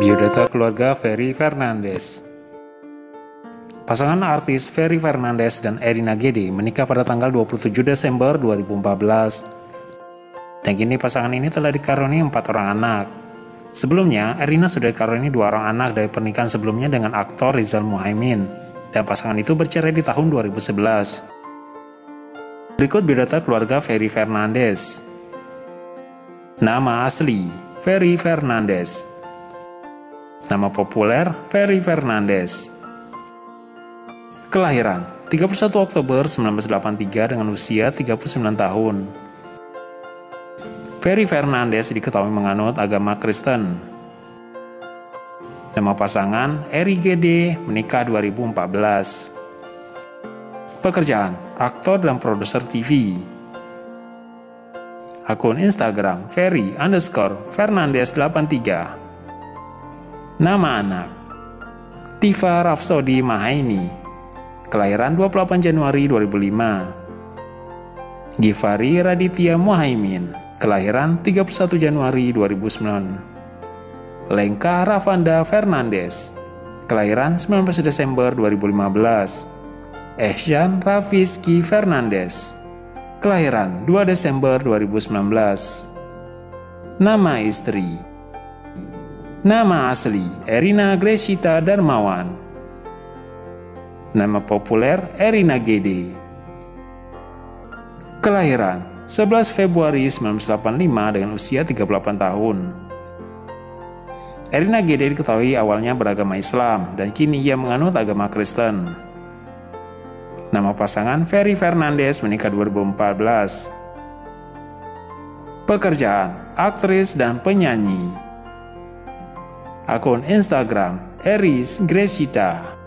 Biodata keluarga Ferry Fernandez Pasangan artis Ferry Fernandez dan Erina Gede menikah pada tanggal 27 Desember 2014. Dan kini pasangan ini telah dikaruniai empat orang anak. Sebelumnya, Erina sudah dikaruniai dua orang anak dari pernikahan sebelumnya dengan aktor Rizal Muhaimin, dan pasangan itu bercerai di tahun 2011. Berikut biodata keluarga Ferry Fernandez. Nama asli, Ferry Fernandez. Nama populer Ferry Fernandez. Kelahiran 31 Oktober 1983 dengan usia 39 tahun. Ferry Fernandez diketahui menganut agama Kristen. Nama pasangan Eri Gede menikah 2014. Pekerjaan aktor dan produser TV. Akun Instagram Ferry underscore Fernandez 83 Nama anak Tifa Rafsodi Mahaini Kelahiran 28 Januari 2005 Givari Raditya Muhaimin Kelahiran 31 Januari 2009 Lengka Ravanda Fernandes Kelahiran 19 Desember 2015 Ehsan Rafiski Fernandes Kelahiran 2 Desember 2019 Nama istri Nama asli Erina Gresita Darmawan Nama populer Erina Gede Kelahiran 11 Februari 1985 dengan usia 38 tahun Erina Gede diketahui awalnya beragama Islam dan kini ia menganut agama Kristen. Nama pasangan Ferry Fernandez menikah 2014. Pekerjaan, aktris dan penyanyi akun Instagram Eris Gresita.